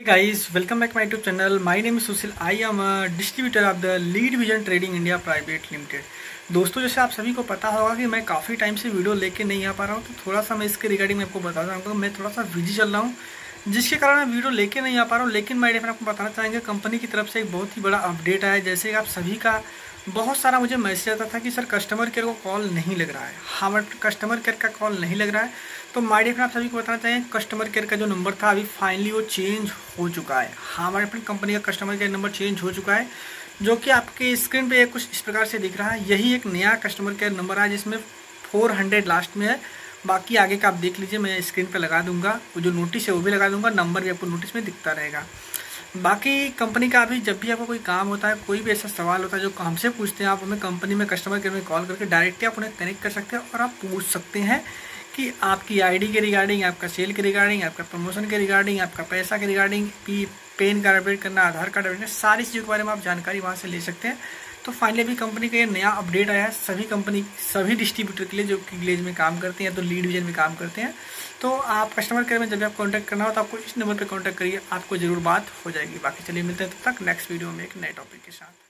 guys welcome back my youtube my name is Sushil I am distributor of the lead vision trading India private limited दोस्तों, जैसे आप सभी को पता होगा कि मैं काफ़ी टाइम से वीडियो लेके नहीं आ पा रहा हूँ तो थोड़ा सा मैं इसके रिगार्डिंग आपको बता रहा हूँ। मैं थोड़ा सा बिज़ी चल रहा हूँ, जिसके कारण मैं वीडियो लेके नहीं आ पा रहा हूँ, लेकिन मैं आपको बताना चाहेंगे। कंपनी की तरफ़ से एक बहुत ही बड़ा अपडेट आया जैसे कि आप सभी का बहुत सारा मुझे मैसेज आता था कि, सर कस्टमर केयर को कॉल नहीं लग रहा है। हमारे कस्टमर केयर का कॉल नहीं लग रहा है। तो माय डियर आप सभी को बताना चाहिए कस्टमर केयर का जो नंबर था, अभी फाइनली वो चेंज हो चुका है। हमारे फ्रेंड कंपनी का कस्टमर केयर नंबर चेंज हो चुका है, जो कि आपके स्क्रीन पे कुछ इस प्रकार से दिख रहा है। यही एक नया कस्टमर केयर नंबर है जिसमें फोर हंड्रेड लास्ट में है। बाकी आगे का आप देख लीजिए, मैं स्क्रीन पर लगा दूँगा। वो जो नोटिस है, वो भी लगा दूँगा। नंबर भी आपको नोटिस में दिखता रहेगा। बाकी कंपनी का अभी जब भी आपको कोई काम होता है, कोई भी ऐसा सवाल होता है जो हमसे पूछते हैं, आप हमें कंपनी में कस्टमर केयर में कॉल करके डायरेक्टली आप उन्हें कनेक्ट कर सकते हैं और आप पूछ सकते हैं। कि आपकी आईडी के रिगार्डिंग आपका सेल के रिगार्डिंग आपका प्रमोशन के रिगार्डिंग आपका पैसा के regarding P PAN card update करना, आधार कार्ड अपडेट करना, सारी चीज़ों के बारे में आप जानकारी वहाँ से ले सकते हैं। तो फाइनली अभी कंपनी का ये नया अपडेट आया है सभी कंपनी सभी डिस्ट्रीब्यूटर के लिए जो कि विलेज में काम करते हैं तो लीड विजन में काम करते हैं। तो आप कस्टमर केयर में जब भी आप कॉन्टैक्ट करना हो तो आपको इस नंबर पर कॉन्टैक्ट करिए, आपको ज़रूर बात हो जाएगी। बाकी चलिए मिलते हैं तब तक नेक्स्ट वीडियो में एक नए टॉपिक के साथ।